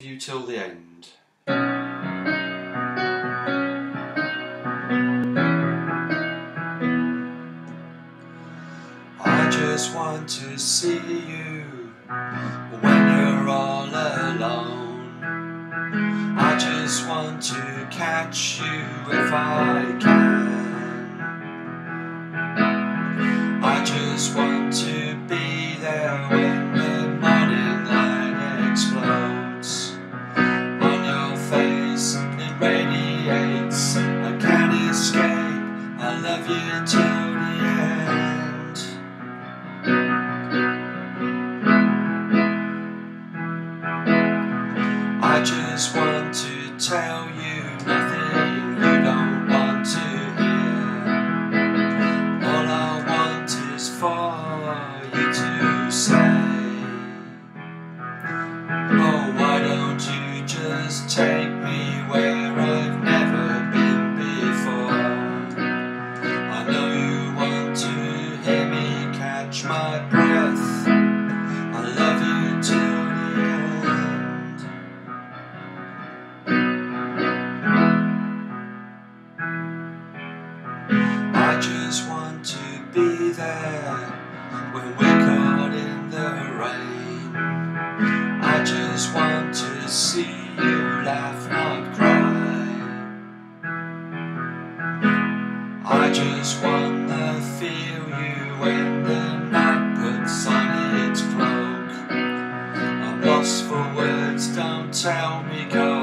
you till the end. I just want to see you when you're all alone. I just want to catch you if I can. I just want radiates. I can't escape. I love you till the end. I just want to tell you I just want to be there when we're caught in the rain. I just want to see you laugh, not cry. I just wanna feel you when the night puts on its cloak. I'm lost for words, don't tell me, go